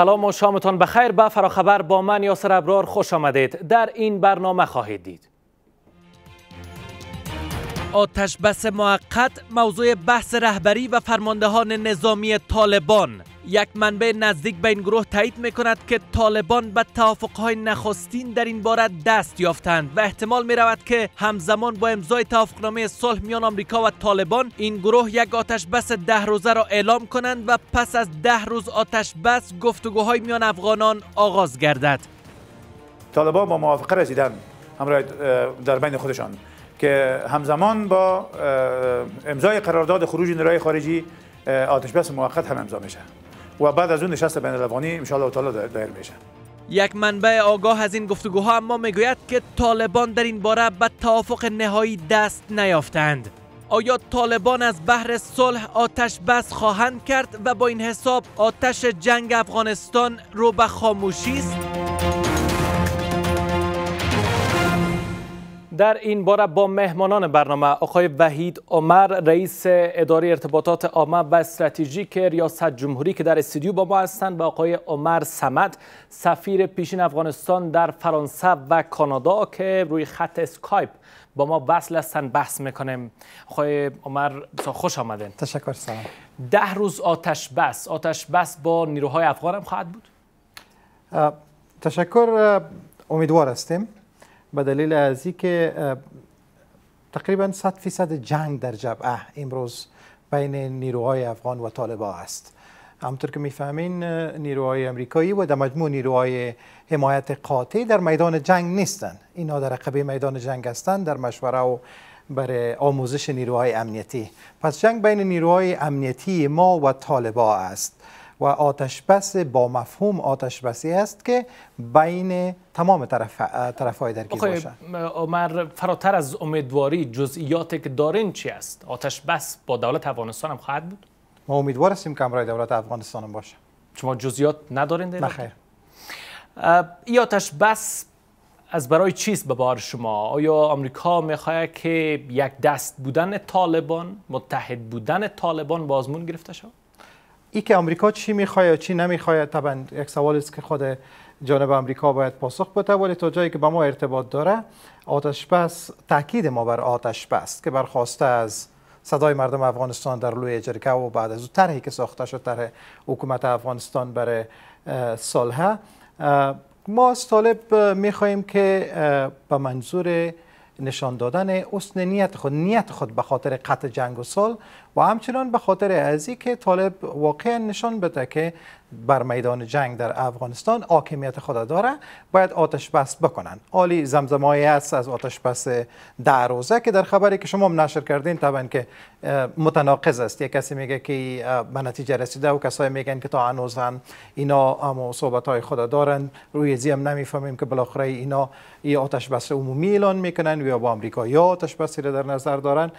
سلام و شامتان بخیر. به فراخبر با من یاسر ابرار خوش آمدید. در این برنامه خواهید دید. آتش بس موقت موضوع بحث رهبری و فرماندهان نظامی طالبان. یک منبع نزدیک به این گروه تایید می کند که طالبان به توافقهای نخستین در این باره دست یافتند و احتمال می رود که همزمان با امضای توافقنامه صلح میان آمریکا و طالبان این گروه یک آتش بس ده روزه را اعلام کنند و پس از ده روز آتش بس گفتگوهای میان افغانان آغاز گردد. طالبان با موافقه رسیدن همراه در بین خودشان که همزمان با امضای قرارداد خروج نیروهای خارجی آتش بس موقت هم امضا میشه. و بعد از اون نشست بین الافغانی ان الله دایر میشه یک منبع آگاه از این گفتگوها اما می‌گوید که طالبان در این باره به توافق نهایی دست نیافتند آیا طالبان از بحر صلح آتش بس خواهند کرد و با این حساب آتش جنگ افغانستان رو به خاموشی است؟ در این باره با مهمانان برنامه آقای وحید عمر رئیس اداره ارتباطات عامه و استراتژیک ریاست جمهوری که در استودیو با ما هستند و آقای عمر سمت سفیر پیشین افغانستان در فرانسه و کانادا که روی خط اسکایپ با ما وصل هستن بحث می‌کنیم. آقای عمر خوش آمدین. تشکر سلام. ده روز آتش بس آتش بس با نیروهای افغان هم خواهد بود؟ تشکر امیدوار هستیم. به دلیل از که تقریبا 100 فیصد جنگ در جبهه امروز بین نیروهای افغان و طالبا است. همطور که می‌فهمین نیروهای امریکایی و در مجموع نیروهای حمایت قاطع در میدان جنگ نیستند اینا در رقبه میدان جنگ هستند در مشوره و برای آموزش نیروهای امنیتی. پس جنگ بین نیروهای امنیتی ما و طالبا است. و آتش بس با مفهوم آتش بسی است که بین تمام طرف طرف های درگیر باشه عمر فراتر از امیدواری جزئیاتی که دارین چی است؟ آتش بس با دولت افغانستان هم خواهد بود؟ ما امیدوار هستیم که همراه دولت افغانستان هم باشه. شما جزئیات ندارین نه خیر ای آتش بس از برای چیست به بار شما؟ آیا آمریکا می‌خواهد که یک دست بودن طالبان متحد بودن طالبان بازمون گرفته شود؟ ای که آمریکا چی می‌خواد چی نمی‌خواد طبعا یک سوال است که خود جانب آمریکا باید پاسخ بده ولی تا جایی که با ما ارتباط داره آتش بس تاکید ما بر آتش بس که برخواسته از صدای مردم افغانستان در لوی جرکه و بعد از طرحی که ساخته شد طرح حکومت افغانستان برای صلح. ما از طالب می‌خواهیم که به منظور نشان دادن اصل نیت خود نیت خود به خاطر قطع جنگ و صلح و همچنان به خاطر ازی که طالب واقعا نشان بده که بر میدان جنگ در افغانستان حاکمیت خود داره باید آتش بس بکنن. عالی زمزمایی است از آتش بس در روزه که در خبری که شما نشر کردین طبعا که متناقض است. یک کسی میگه که به نتیجه رسیده و کسایی میگن که تا هنوز هم اینا اما صحبت های خود دارن. روی زیم نمی‌فهمیم که بالاخره اینا ای آتش بس عمومی اعلان می‌کنن یا با آمریکا یا آتش بسی رو در نظر دارن.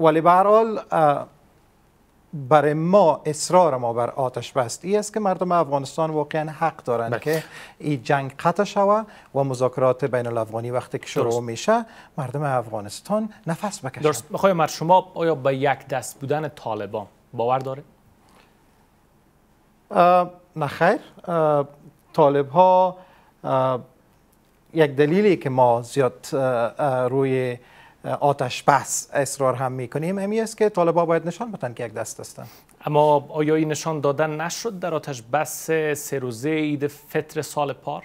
ولی به هر حال برای ما اصرار ما بر آتش بستی است که مردم افغانستان واقعا حق دارند بله. که این جنگ قطع شود و مذاکرات بین الافغانی وقتی که شروع میشه مردم افغانستان نفس بکشن. درست. می‌خوای مر شما آیا به یک دست بودن طالبان باور داره نه خیر. طالب ها یک دلیلی که ما زیاد روی آتش بس اصرار هم می‌کنیم امی است که طالبا باید نشان بدن که یک دست هستن. اما آیا این نشان دادن نشد در آتش بس سه روزه عید فطر سال پار؟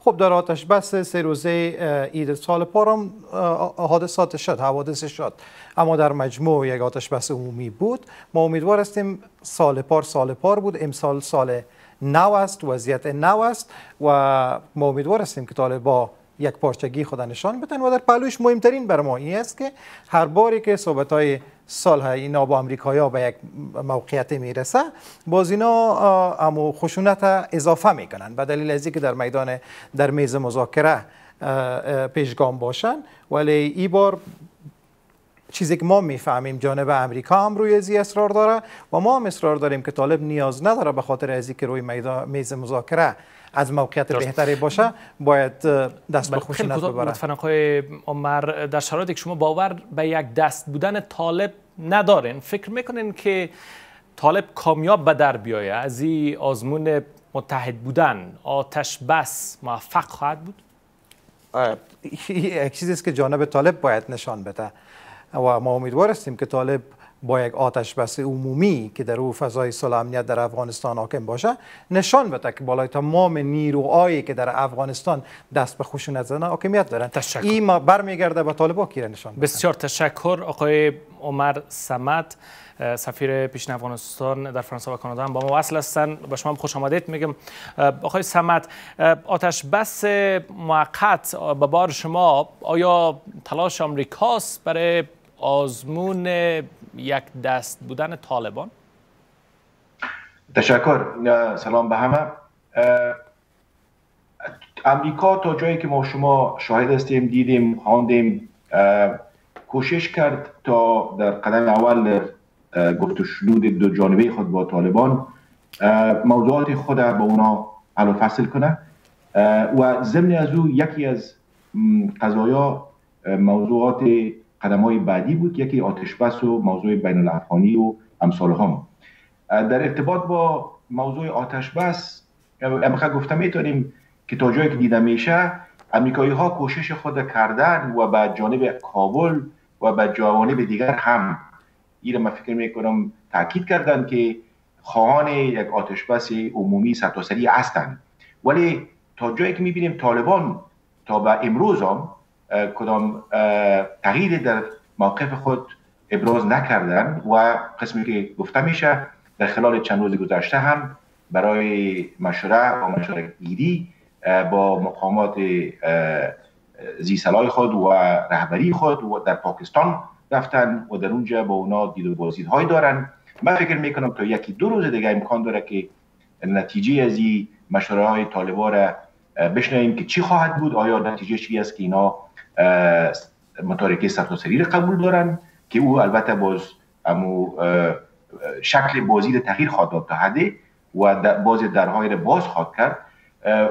خب در آتش بس سه روزه عید سال پار هم حادثات شد حوادث شد. اما در مجموع یک آتش بس عمومی بود. ما امیدوار هستیم سال پار سال پار بود. امسال سال نو است وضعیت نو است و ما امیدوار هستیم که طالبا یک پارچگی خود نشان بدن و در پهلوش مهمترین بر ما این است که هر باری که صحبت های صلح اینا با امریکایی به یک موقعیت می‌رسه باز اینا امو خشونت اضافه می‌کنن به دلیل ازی که در میدان در میز مذاکره پیشگام باشن. ولی ای بار چیزی که ما می‌فهمیم جانب امریکا هم روی ازی اصرار داره و ما هم اصرار داریم که طالب نیاز نداره به خاطر ازی که روی میز مذاکره از موقعیت بهتری باشه باید دست به خشونت ببره آقای عمر در شرایطی که شما باور به یک دست بودن طالب ندارین فکر می‌کنین که طالب کامیاب به در بیایه؟ از این آزمون متحد بودن آتش بس موفق خواهد بود؟ یک چیزی است که جانب طالب باید نشان بده. و ما امیدوار هستیم که طالب با یک آتش بس عمومی که در او فضای صلح امنیت در افغانستان حاکم باشه نشان بده که بالای تمام نیروهایی که در افغانستان دست به خشونت زدن حاکمیت دارن. تشکر. این ما برمیگرده به طالبا کی نشان بسیار تشکر. آقای عمر سمت سفیر پیشین افغانستان در فرانسه و کانادا هم با ما وصل هستن. با شما خوش آمدید میگم. آقای سمت آتش بس موقت به بار شما آیا تلاش آمریکاست برای آزمون یک دست بودن طالبان؟ تشکر. سلام به همه. امریکا تا جایی که ما شما شاهد هستیم دیدیم خواندیم کوشش کرد تا در قدم اول گفت و دو جانبه خود با طالبان موضوعات خود با اونا حل فصل کنه و ضمن از او یکی از قضایا موضوعات قدم های بعدی بود یکی آتش بس و موضوع بین الافغانی و امثال هم در ارتباط با موضوع آتش بس گفتم می‌تونیم که تا جایی که دیده میشه امریکایی ها کوشش خود کردن و به جانب کابل و به جوانب دیگر هم این من فکر می‌کنم تاکید کردن که خواهان یک آتش بس عمومی سرتاسری هستند ولی تا جایی که می‌بینیم طالبان تا به امروز هم کدام تغییر در موقف خود ابراز نکردن و قسمی که گفته میشه در خلال چند روز گذشته هم برای مشوره و مشوره گیری با مقامات زیسلای خود و رهبری خود و در پاکستان رفتن و در اونجا با اونا دید و بازدیدهای دارن. من فکر می‌کنم تا یکی دو روز دیگه امکان داره که نتیجه از این مشوره های طالبا را بشنویم که چی خواهد بود آیا نتیجه چی است که اینا متارکه سرتاسری قبول دارن که او البته باز امو شکل بازی را تغییر خواهد داد تا حده و باز درهای را باز خواهد کرد.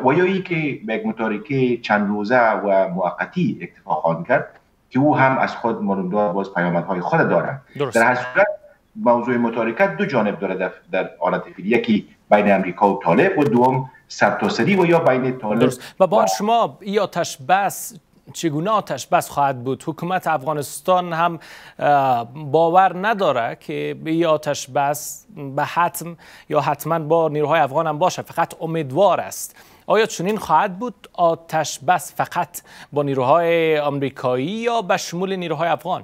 و یا ای که به یک متارکه چند روزه و موقتی اکتفا خواهد کرد که او هم از خود مراندار باز پیامدهای خود دارد در هر صورت موضوع متارکت دو جانب داره در, حالت فعلی یکی بین امریکا و طالب و دوم سرتاسری و یا بین طالب درست. و با شما ای آتش بس چگونه آتش بس خواهد بود؟ حکومت افغانستان هم باور نداره که به آتش بس به حتم یا حتما با نیروهای افغان هم باشه فقط امیدوار است. آیا چنین خواهد بود؟ آتش بس فقط با نیروهای آمریکایی یا به شمول نیروهای افغان؟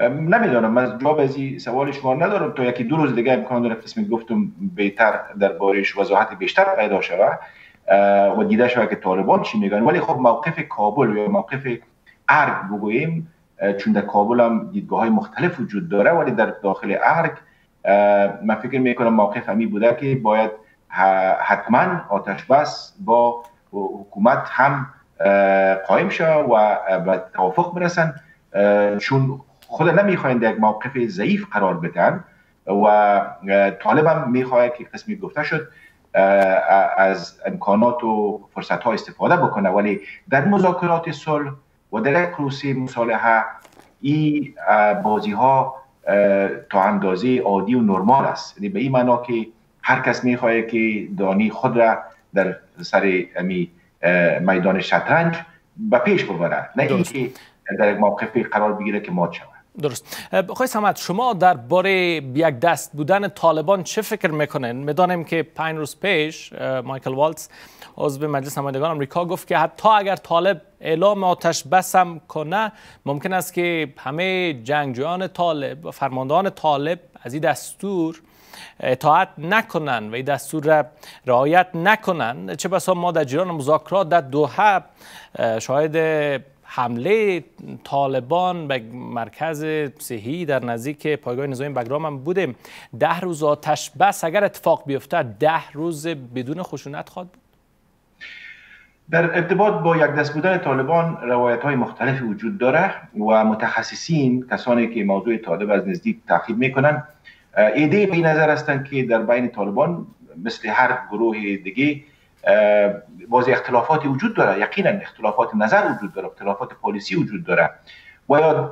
نمی‌دانم. من جواب از این سوال شما ندارم. تا یکی دو روز دیگه امکان داره قسمی گفتم بهتر بارش وضاحت بیشتر پیدا شود. و دیده شود که طالبان چی میگن. ولی خب موقف کابل یا موقف ارگ بگوییم چون در کابل هم دیدگاه های مختلف وجود داره ولی در داخل ارگ من فکر می‌کنم موقف همی بوده که باید حتما آتش بس با حکومت هم قایم شد و به توافق برسن. چون خود نمی‌خواین یک موقف ضعیف قرار بدن و طالب هم می‌خواد که قسمی گفته شد. از امکانات و فرصت ها استفاده بکنه. ولی در مذاکرات صلح و در یک پروسه مصالحه این بازی ها تا اندازه عادی و نرمال است. یعنی به این معنا که هر کس می‌خواد که دانی خود را در سر امی میدان شطرنج به پیش ببره نه اینکه در یک موقف قرار بگیره که مات شود. درست. آقای سمت شما درباره یک دست بودن طالبان چه فکر می‌کنین؟ می‌دانیم که پنج روز پیش مایکل والتز عضو مجلس نمایندگان آمریکا گفت که حتی اگر طالب اعلام آتش بسم کنه ممکن است که همه جنگجویان طالب و فرماندهان طالب از این دستور اطاعت نکنن و این دستور را رعایت نکنن. چه بسا ما در جریان مذاکرات در دوحه شاهد حمله طالبان به مرکز صحی در نزدیک پایگاه نظامی بگرام هم بودیم ده روز آتش بس اگر اتفاق بیفته ده روز بدون خشونت خواهد بود. در ارتباط با یک دست بودن طالبان روایت های مختلفی وجود داره و متخصصین کسانی که موضوع طالب از نزدیک تعقیب می‌کنن ایده به نظر هستند که در بین طالبان مثل هر گروه دیگه باز اختلافاتی وجود داره. یقینا اختلافات نظر وجود داره اختلافات پالیسی وجود داره.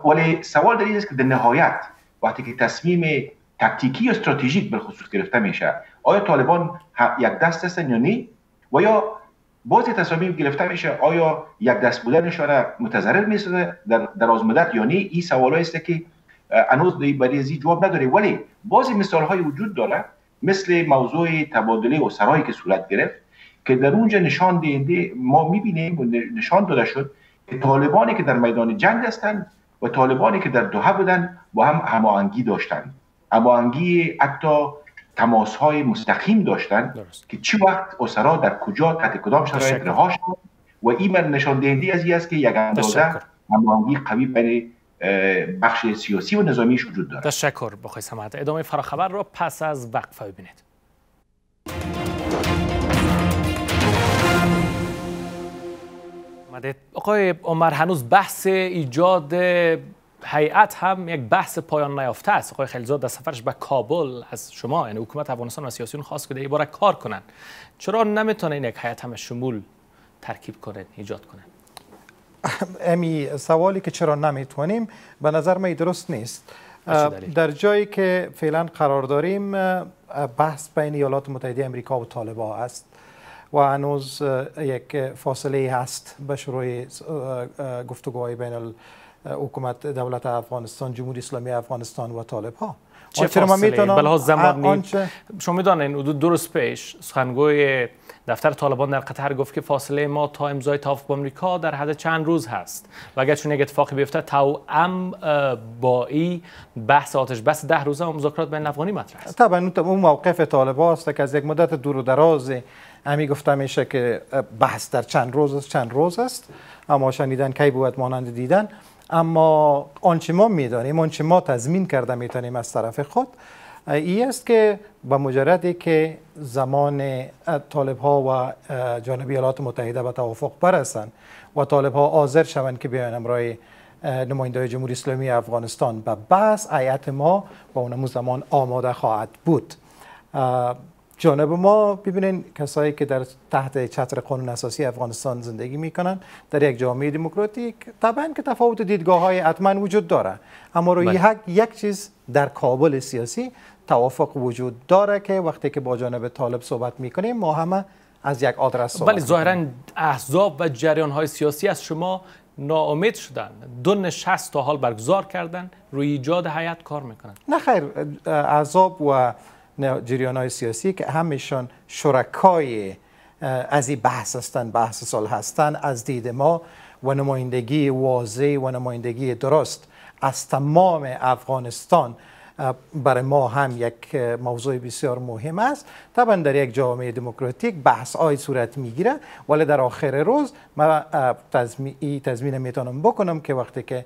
ولی سوال در این است که در نهایت وقتی که تصمیم تکتیکی و استراتژیک به خصوص گرفته میشه آیا طالبان یک دست هستن یا نه؟ و یا بازی تصامیم گرفته میشه آیا یک دست بودنشان متضرر می‌سازه در دراز مدت یا این سوال است که هنوز برای ازی جواب نداره. ولی بازی مثال های وجود داره مثل موضوع تبادله و سرایی که صورت گرفت. که در اونجا نشان دهنده ما می‌بینیم و نشان داده شد که طالبانی که در میدان جنگ هستند و طالبانی که در دوحه بودن با هم هماهنگی داشتند هماهنگی حتی تماس های مستقیم داشتن که چی وقت اسرا در کجا تحت کدام شرایط رها شد و این من نشان دهنده از است که یک اندازه هماهنگی قوی بین بخش سیاسی و نظامیش وجود دارد. تشکر بخوای سماعت. ادامه فراخبر را پس از وقفه ببینید. آقای عمر هنوز بحث ایجاد هیئت هم یک بحث پایان نیافته است. آقای خلیزاد در سفرش به کابل از شما یعنی حکومت افغانستان و سیاسیون خواست که باره کار کنن. چرا نمی‌تونن یک هیئت هم شمول ترکیب کنن ایجاد کنن امی سوالی که چرا نمی‌تونیم به نظر من درست نیست. در جایی که فعلا قرار داریم بحث بین ایالات متحده امریکا و طالبا است. و هنوز یک فاصله هست به شروع گفتگوهای بین حکومت دولت افغانستان جمهوری اسلامی افغانستان و طالب ها چه فاصله بلها زمانی شما می‌دانین حدود دو روز پیش سخنگوی دفتر طالبان در قطر گفت که فاصله ما تا امضای توافق با امریکا در حد چند روز هست و اگر چون یک اتفاقی بیفته ام با ای بحث آتش بس ده روزه مذاکرات بین افغانی مطرح است طبعا اون موقف طالب است که از یک مدت دور و دراز امی گفته میشه که بحث در چند روز است چند روز است. اما شنیدن کی بود مانند دیدن. اما آنچه ما می‌دانیم آنچه ما تضمین کرده می‌تونیم از طرف خود ای است که با مجردی که زمان طالب ها و جانبی ایالات متحده به توافق برسند و طالب ها حاضر شوند که بیان امرای نماینده جمهوری اسلامی افغانستان به بس هیئت ما با اون زمان آماده خواهد بود. جانب ما ببینین کسایی که در تحت چتر قانون اساسی افغانستان زندگی می‌کنن در یک جامعه دموکراتیک طبعا که تفاوت دیدگاه های حتما وجود داره. اما روی بله. یک, یک چیز در کابل سیاسی توافق وجود داره که وقتی که با جانب طالب صحبت می‌کنیم ما همه از یک آدرس صحبت ولی ظاهرا احزاب و جریان های سیاسی از شما ناامید شدن. دو نشست تا حال برگزار کردن. روی ایجاد حیات کار می‌کنن. نه خیر احزاب و جریان های سیاسی که همیشان شرکای از این بحث هستند بحث سال هستند از دید ما و نمایندگی واضح و نمایندگی درست از تمام افغانستان برای ما هم یک موضوع بسیار مهم است. طبعا در یک جامعه دموکراتیک بحث های صورت می‌گیره. ولی در آخر روز ما تضمین می‌تونم بکنم که وقتی که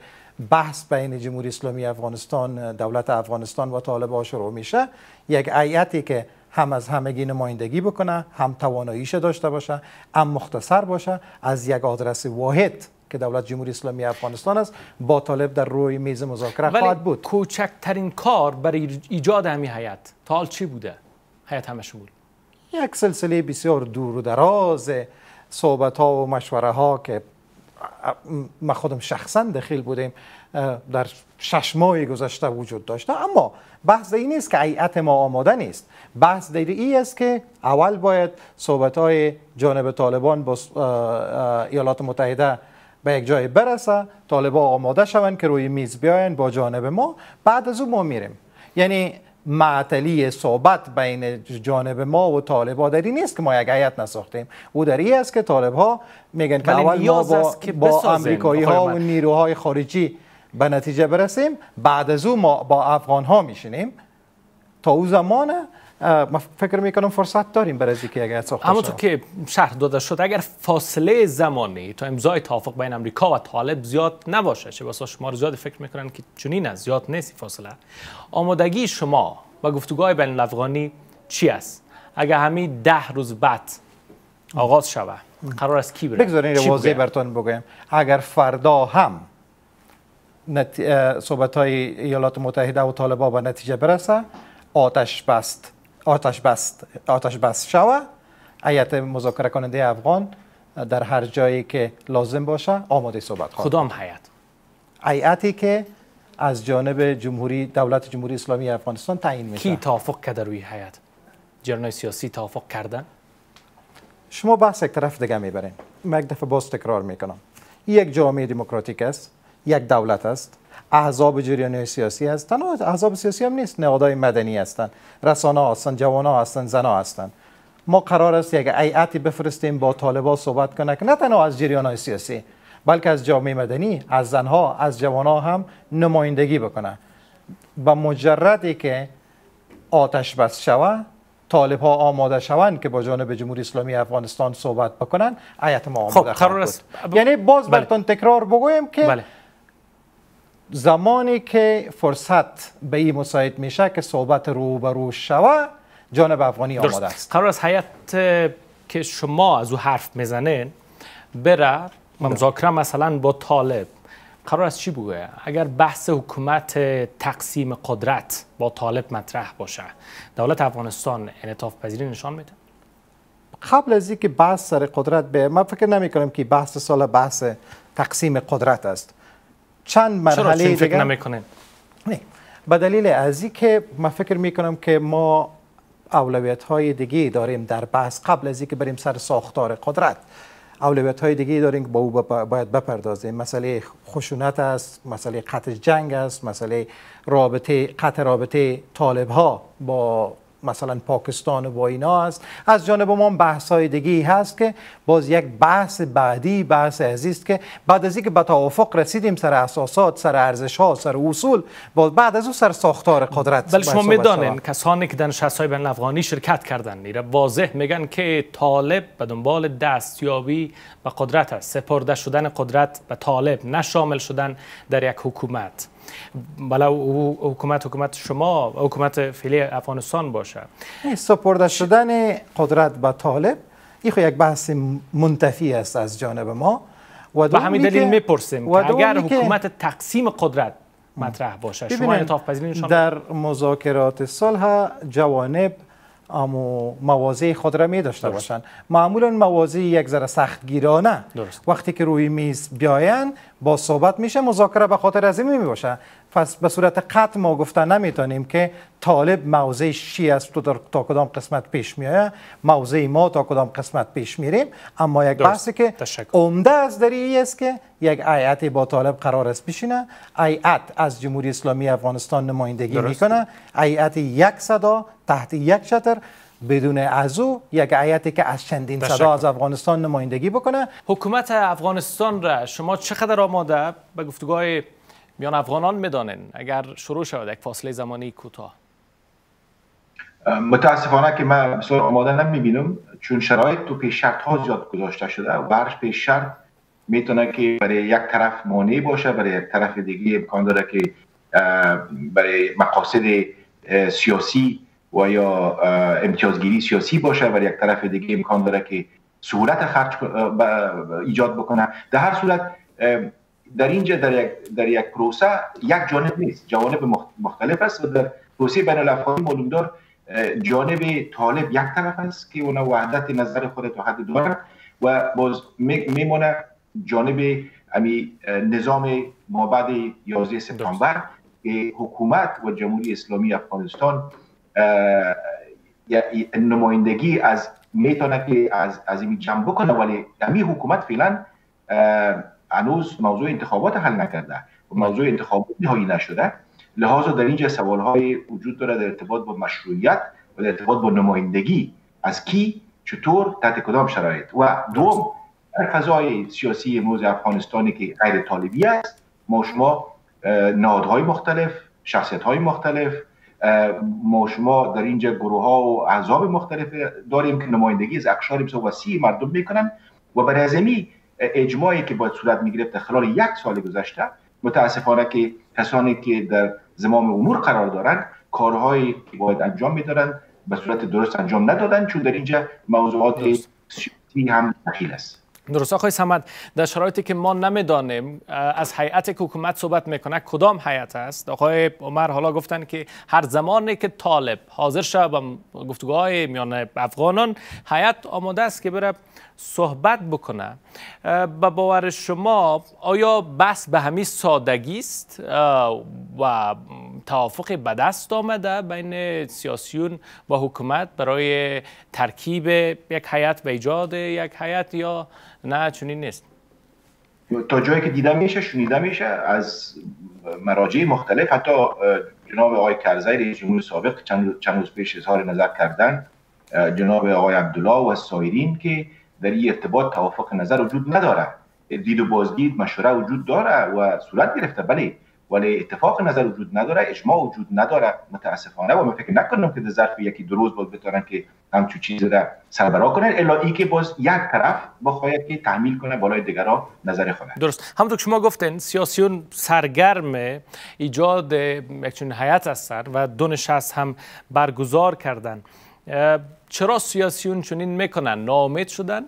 بحث بین جمهوری اسلامی افغانستان دولت افغانستان و طالبان شروع میشه یک ایتی که هم از همگی نمایندگی بکنه هم تواناییش داشته باشه هم مختصر باشه از یک آدرس واحد که دولت جمهوری اسلامی افغانستان است با طالب در روی میز مذاکره خواهد بود. کوچکترین کار برای ایجاد همی حیات تا حال چی بوده؟ حیات همه شمول. یک سلسله بسیار دور و دراز صحبت ها و مشوره ها که ما خودم شخصا دخیل بودیم در شش ماه گذشته وجود داشته اما بحث این نیست که هیئت ما آماده نیست. بحث در این است که اول باید صحبت های جانب طالبان با ایالات متحده به یک جای برسه طالبان آماده شوند که روی میز بیاین با جانب ما. بعد از اون ما میریم. یعنی معطلی صحبت بین جانب ما و طالبا در این نیست که ما یک هیئت نساختیم. او در این است که طالب ها میگن که اول ما با, با امریکایی ها و نیروهای خارجی به نتیجه برسیم. بعد از او ما با افغان ها میشینیم. تا او زمان ما فکر می‌کنم فرصت داریم برای اینکه اگر ساخته اما تو که شرح داده شد اگر فاصله زمانی تا امضای توافق بین امریکا و طالب زیاد نباشه چه واسه شما زیاد فکر می‌کنن که چنین است زیاد نیست فاصله آمادگی شما و گفتگوهای بین الافغانی چی است اگر همین ده روز بعد آغاز شود قرار است کی بره بگذارین واضح براتون بگم اگر فردا هم نت... صحبت های ایالات متحده و طالبا به نتیجه برسه آتش بست آتش بست آتش بست شوه. ایت مذاکره کننده افغان در هر جایی که لازم باشه آماده صحبت خواهد کدام هیئت هیئتی که از جانب جمهوری دولت جمهوری اسلامی افغانستان تعیین میشه. کی توافق کرده روی هیئت جریان سیاسی توافق کردن؟ شما بحث یک طرف دیگه می‌برین. من یک دفعه باز تکرار می‌کنم. یک جامعه دموکراتیک است یک دولت است. احزاب جریان سیاسی است تنها احزاب سیاسی هم نیست. نهادهای مدنی هستند رسانه هستند جوان ها هستند زن هستند ما قرار است یک هیئتی بفرستیم با طالبا صحبت کنه که نه تنها از جریان های سیاسی بلکه از جامعه مدنی از زنها از جوان ها هم نمایندگی بکنه. با مجردی که آتش بس شوه طالب ها آماده شوند که با جانب جمهوری اسلامی افغانستان صحبت بکنن آیت ما آماده خب قرار است. یعنی باز بله. برتون تکرار بگویم که بله. زمانی که فرصت به این مساعد میشه که صحبت رو به رو شوه جانب افغانی آماده است. قرار است حیات که شما از او حرف می‌زنین بره. مذاکره مثلا با طالب. قرار است چی بگویه؟ اگر بحث حکومت تقسیم قدرت با طالب مطرح باشه دولت افغانستان انعطاف پذیری نشان میده؟ قبل از اینکه بحث سر قدرت به من فکر نمی کنم که بحث سال بحث تقسیم قدرت است. چند مرحله دیگه فکر نمی کنین؟ نه. به دلیل از که من فکر می کنم که ما اولویت های دیگه داریم در بحث قبل از اینکه بریم سر ساختار قدرت. اولویت های دیگه داریم که با او باید بپردازیم. مسئله خشونت است مسئله قطع جنگ است مسئله رابطه قطع رابطه طالب ها با مثلا پاکستان و با اینا است از جانب ما بحث های دیگه هست که باز یک بحث بعدی بحث عزیز که بعد از اینکه به توافق رسیدیم سر اساسات سر ارزش ها سر اصول باز بعد از اون سر ساختار قدرت بله شما می‌دانین کسانی که در نشست های بین افغانی شرکت کردن میره واضح میگن که طالب به دنبال دستیابی به قدرت است. سپرده شدن قدرت به طالب نه شامل شدن در یک حکومت. بلا حکومت حکومت شما حکومت فعلی افغانستان باشه. سپرده شدن قدرت به طالب این یک بحث منتفی است از جانب ما. و به همین دلیل می‌پرسیم که اگر حکومت تقسیم قدرت مطرح باشه شما انعطاف پذیری در مذاکرات صلح جوانب امو موازی خود را می داشته باشند معمولا موازی یک ذره سختگیرانه. درست. وقتی که روی میز بیاین با صحبت میشه مذاکره به خاطر از می باشه پس به صورت قطع ما گفته نمی‌تونیم که طالب موضع شی است تو تا کدام قسمت پیش میایه موضع ما تا کدام قسمت پیش میریم. اما یک بحثی که عمده از دری است که یک ایت با طالب قرار است بشینه. ایت از جمهوری اسلامی افغانستان نمایندگی می‌کنه. ایت یک صدا تحت یک شطر بدون از او یک ایتی که از چندین صدا از افغانستان نمایندگی بکنه. حکومت افغانستان را شما چقدر آماده به گفتگوهای میان افغانان می‌دانن اگر شروع شود یک فاصله زمانی کوتاه. متاسفانه که من بسیار آماده نمی‌بینم چون شرایط تو پیش شرط ها زیاد گذاشته شده. و برش پیش شرط می‌تونه که برای یک طرف مانع باشه برای یک طرف دیگه امکان داره که برای مقاصد سیاسی و یا امتیازگیری سیاسی باشه. برای یک طرف دیگه امکان داره که سهولت خرج ایجاد بکنه. در هر صورت در اینجا در یک, در یک پروسه یک جانب نیست. جوانب مختلف است و در پروسه بین الافغانی معلوم دار جانب طالب یک طرف است که اون وحدت نظر خود تا حد دارد و باز میمونه جانب امی نظام ما بعد 11 سپتامبر که حکومت و جمهوری اسلامی افغانستان نمایندگی از می‌تونه که از از این جمع بکنه ولی امی حکومت فعلا هنوز موضوع انتخابات حل نکرده. و موضوع انتخابات نهایی نشده. لحاظا در اینجا سوال های وجود داره در ارتباط با مشروعیت و در ارتباط با نمایندگی. از کی؟ چطور؟ تحت کدام شرایط؟ و دوم در فضای سیاسی موضوع افغانستانی که غیر طالبی است ما شما نهادهای مختلف شخصیت های مختلف ما شما در اینجا گروه ها و احزاب مختلف داریم که نمایندگی از اقشار بسیار وسیع مردم می‌کنن و برای ازمی اجماعی که باید صورت می‌گرفت خلال یک سال گذشته متاسفانه که کسانی که در زمام امور قرار دارند کارهایی که باید انجام میدارن به صورت درست انجام ندادن چون در اینجا موضوعات سیاسی هم دخیل است. درست. آقای سمد در شرایطی که ما نمی‌دانیم از هیئت حکومت صحبت می‌کنه کدام هیئت است؟ آقای عمر حالا گفتن که هر زمانی که طالب حاضر شد به گفتگوهای میان افغانان هیئت آماده است که بره صحبت بکنه. به باور شما آیا بس به همین سادگی است؟ و توافق به دست آمده بین سیاسیون و حکومت برای ترکیب یک حیات به ایجاد یک حیات یا نه چنین نیست. تا جایی که دیده میشه شنیده میشه از مراجع مختلف حتی جناب آقای کرزی رئیس جمهور سابق چند, چند روز پیش اظهار نظر کردن جناب آقای عبدالله و سایرین که در این ارتباط توافق نظر وجود نداره. دید و بازدید مشوره وجود داره و صورت گرفته. بله ولی اتفاق نظر وجود نداره اجماع وجود نداره متاسفانه. و من فکر نکنم که در ظرف یکی دو روز باز بتونن که همچون چیز را سربرا کنن. الا ای که باز یک طرف بخواهد که تحمیل کنه بالای دیگران نظر خود. درست. همونطور که شما گفتین سیاسیون سرگرم ایجاد یک چنین حیات هستن و دو نشست هم برگزار کردن. چرا سیاسیون چنین می‌کنن؟ ناامید شدن؟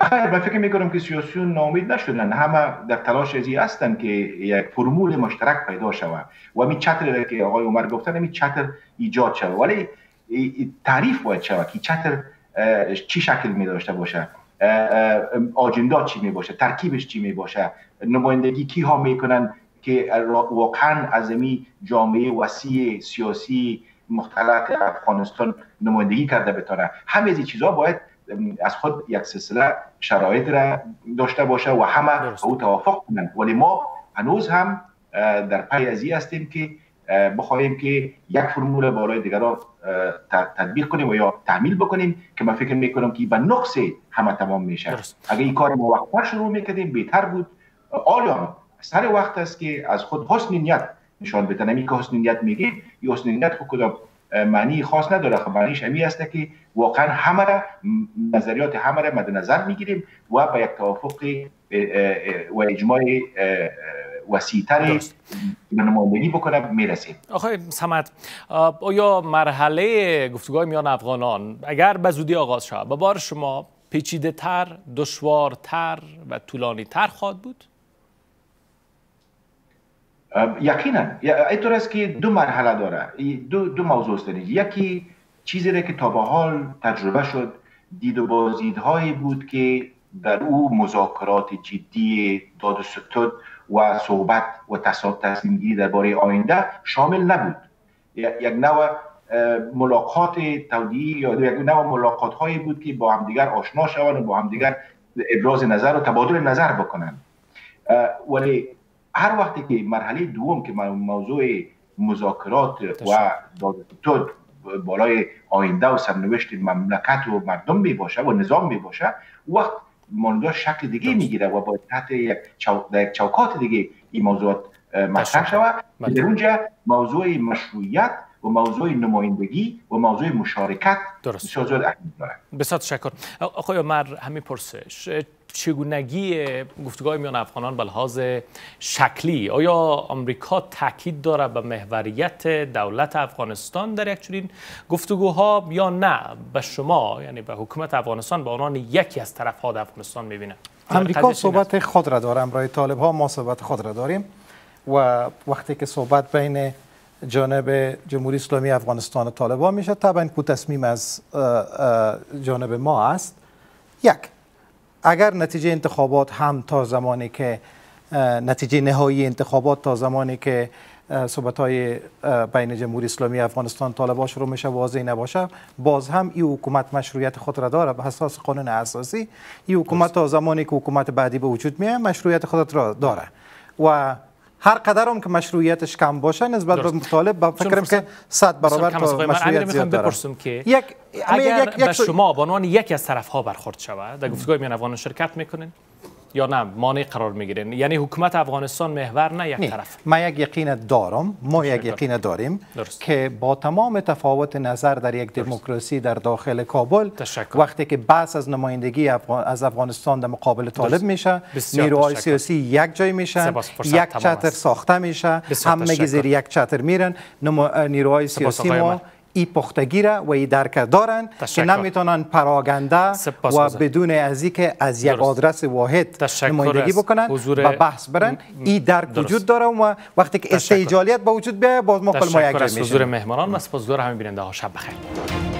خیر من فکر می‌کنم که سیاسیون نامید نشدن. همه در تلاش ازی هستن که یک فرمول مشترک پیدا شود و می چتر که آقای عمر گفتن می چتر ایجاد شود ولی تعریف باید شود که چتر چی شکل می داشته باشه. آجندا چی می باشه؟ ترکیبش چی می باشه؟ نمایندگی کی ها می‌کنن که واقعا از می جامعه وسیع سیاسی مختلط افغانستان نمایندگی کرده بتونه؟ همه از چیزها باید از خود یک سلسله شرایط را داشته باشه و همه او توافق کنند. ولی ما هنوز هم در پی ازی هستیم که بخواهیم که یک فرمول بالای دیگر را تطبیق کنیم و یا تعمیل بکنیم که من فکر می‌کنم که به نقص همه تمام میشه. اگر این کار موقت شروع می‌کردیم بهتر بود. آیا سر وقت است که از خود حسن نیت نشان نمی که حسن نیت میگه این حسن نیت کدام معنی خاص نداره. خب معنیش همی است که واقعا همه را نظریات همه را مد نظر می‌گیریم و به یک توافق و اجماع وسیعتر نمایندگی بکنه می‌رسیم. آقای سمت آیا مرحله گفتگاه میان افغانان اگر به زودی آغاز شود به بار شما پیچیده تر دشوارتر و طولانی تر خواهد بود؟ یقینا. اینطور است که دو مرحله داره. دو, دو موضوع است. یکی چیزی که تا به حال تجربه شد دید و بازدیدهایی بود که در او مذاکرات جدی داد و ستود و صحبت و تصمیم گیری درباره آینده شامل نبود. یک نوع ملاقات تودیعی یا یک نوع ملاقات هایی بود که با همدیگر آشنا شوند و با همدیگر ابراز نظر و تبادل نظر بکنند. ولی هر وقتی که مرحله دوم که موضوع مذاکرات و داد بالای آینده و سرنوشت مملکت و مردم می باشه و نظام می باشه وقت موضوع شکل دیگه می‌گیره و با تحت یک, چوکات دیگه این موضوعات مطرح شود. در اونجا موضوع مشروعیت و موضوع نمایندگی و موضوع مشارکت درست. بسیار داره بسیار تشکر. آقای عمر همین پرسش. چگونگی گفتگاه میان افغانان به لحاظ شکلی آیا آمریکا تاکید داره به محوریت دولت افغانستان در یک چنین گفتگوها یا نه؟ به شما یعنی به حکومت افغانستان به عنوان یکی از طرف ها افغانستان می‌بینه. آمریکا صحبت خود را داره برای طالب ها ما صحبت خود را داریم و وقتی که صحبت بین جانب جمهوری اسلامی افغانستان و طالبان میشه طبعا کو تصمیم از جانب ما است. یک اگر نتیجه انتخابات هم تا زمانی که نتیجه نهایی انتخابات تا زمانی که صحبت های بین جمهوری اسلامی افغانستان طالبان شروع میشه واضح نباشه. باز هم این حکومت مشروعیت خود را داره به اساس قانون اساسی این حکومت تا زمانی که حکومت بعدی به وجود میاد مشروعیت خود را داره و هر قدر هم که مشروعیتش کم باشه نسبت به مطالب با فکرم که 100 برابر تا مشروعیت زیاد داره که یک اگر یک, یک به شما به عنوان یکی از طرف ها برخورد شود در گفتگاه میان شرکت می‌کنین؟ یا نه مانع قرار می‌گیرین یعنی حکومت افغانستان محور نه یک طرف. ما یک یقین دارم ما یک یقین داریم درست. که با تمام تفاوت نظر در یک دموکراسی در داخل کابل تشکر. وقتی که بحث از نمایندگی افغان... از افغانستان در مقابل طالب میشه نیروهای سیاسی یک جای میشن یک چتر ساخته میشه همه زیر یک چتر میرن نیروهای سیاسی ما ای پختگی را و ای درک دارن که نمی‌تونن پراگنده و بدون از که از یک آدرس واحد نمایندگی بکنن و بحث برن ای درک وجود داره و وقتی که استیجالیت به وجود بیاید باز ما ما یک حضور مهمانان و سپاسگزار همین بیننده ها شب بخیر.